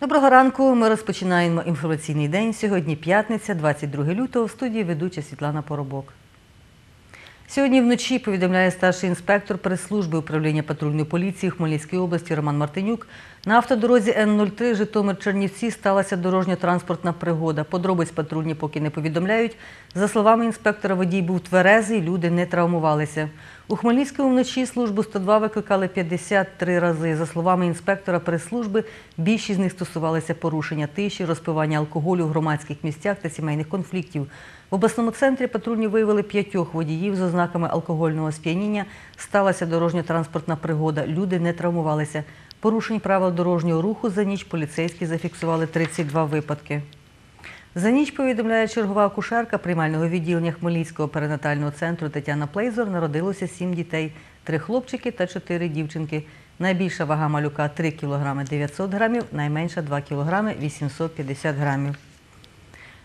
Доброго ранку. Ми розпочинаємо інформаційний день. Сьогодні п'ятниця, 22 лютого. В студії ведуча Світлана Поробок. Сьогодні вночі повідомляє старший інспектор прес-служби управління патрульної поліції Хмельницькій області Роман Мартинюк. На автодорозі Н-03 Житомир-Чернівці сталася дорожньо-транспортна пригода. Подробиць патрульні поки не повідомляють. За словами інспектора, водій був тверезий, люди не травмувалися. У Хмельницькому вночі службу 102 викликали 53 рази. За словами інспектора прес-служби, більшість з них стосувалися порушення тиші, розпивання алкоголю в громадських місцях та сімейних конфліктів. В обласному центрі патрульні виявили п'ятьох водіїв з ознаками алкогольного сп'яніння. Сталася дорожньо-транспортна пригода. Люди не травмувалися. Порушень правил дорожнього руху за ніч поліцейські зафіксували 32 випадки. За ніч повідомляє чергова акушерка приймального відділення Хмельницького перинатального центру Тетяна Плейзор. Народилося сім дітей, три хлопчики та чотири дівчинки. Найбільша вага малюка 3 кг 900 грамів, найменша 2 кг 850 грамів.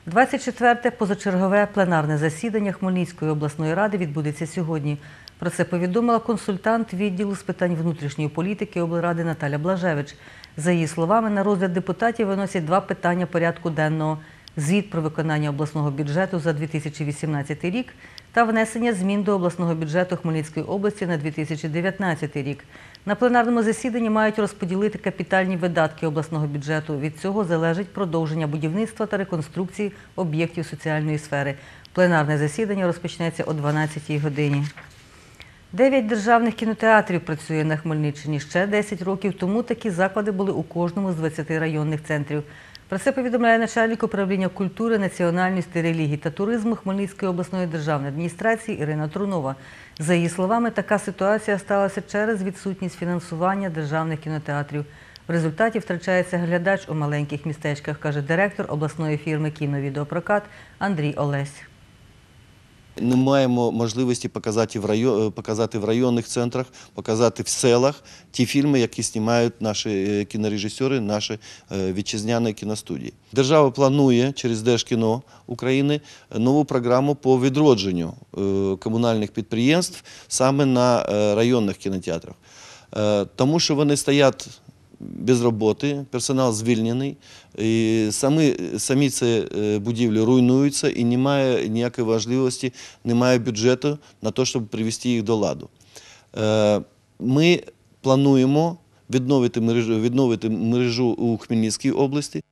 24-те позачергове пленарне засідання Хмельницької обласної ради відбудеться сьогодні. Про це повідомила консультант відділу з питань внутрішньої політики облради Наталя Блажевич. За її словами, на розгляд депутатів виносять два питання порядку денного: звіт про виконання обласного бюджету за 2018 рік та внесення змін до обласного бюджету Хмельницької області на 2019 рік. На пленарному засіданні мають розподілити капітальні видатки обласного бюджету. Від цього залежить продовження будівництва та реконструкції об'єктів соціальної сфери. Пленарне засідання розпочнеться о 12-й годині. Дев'ять державних кінотеатрів працює на Хмельниччині. Ще 10 років тому такі заклади були у кожному з 20 районних центрів. Про це повідомляє начальник управління культури, національності, релігії та туризму Хмельницької обласної державної адміністрації Ірина Трунова. За її словами, така ситуація сталася через відсутність фінансування державних кінотеатрів. В результаті втрачається глядач у маленьких містечках, каже директор обласної фірми кіновідеопрокат Андрій Олесь. Не маємо можливості показати в, район, показати в районних центрах, показати в селах ті фільми, які знімають наші е, кінорежисери, наші е, вітчизняні кіностудії. Держава планує через Держкіно України нову програму по відродженню е, комунальних підприємств саме на е, районних кінотеатрах. Е, Тому що вони стоять без роботи, персонал звільнений, і самі, самі ці е, будівлі руйнуються і немає ніякої важливості, немає бюджету на те, щоб привести їх до ладу. Е, Ми плануємо відновити мережу, відновити мережу у Хмельницькій області.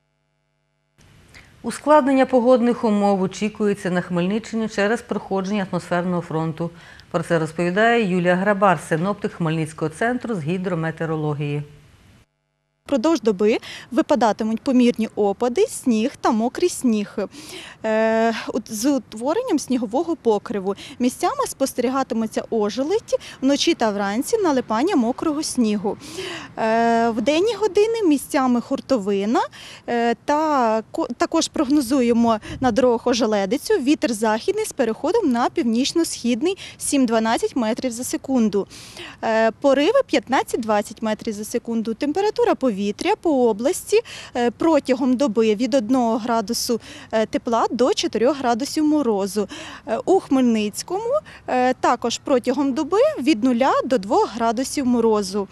Ускладнення погодних умов очікується на Хмельниччині через проходження атмосферного фронту. Про це розповідає Юлія Грабар, синоптик Хмельницького центру з гідрометеорології. Продовж доби випадатимуть помірні опади, сніг та мокрий сніг Е, з утворенням снігового покриву. Місцями спостерігатимуться ожеледь вночі та вранці налипання мокрого снігу. Е, В денні години місцями хуртовина е, та також прогнозуємо на дорогах ожеледицю вітер західний з переходом на північно-східний 7-12 метрів за секунду. Пориви 15-20 метрів за секунду. Температура повітря по області е, протягом доби від 1 градусу е, тепла до 4 градусів морозу. Е, У Хмельницькому також протягом доби від 0 до 2 градусів морозу.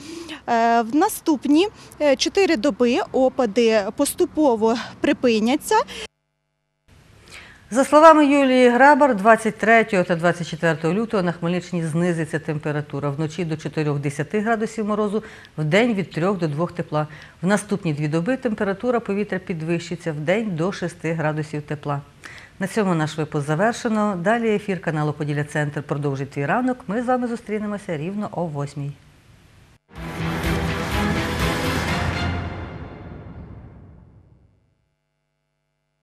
В наступні 4 доби опади поступово припиняться. За словами Юлії Грабар, 23 та 24 лютого на Хмельниччині знизиться температура. Вночі до 4-10 градусів морозу, в день від 3 до 2 тепла. В наступні дві доби температура повітря підвищиться, в день до 6 градусів тепла. На цьому наш випуск завершено. Далі ефір каналу Поділля Центр продовжить твій ранок. Ми з вами зустрінемося рівно о 8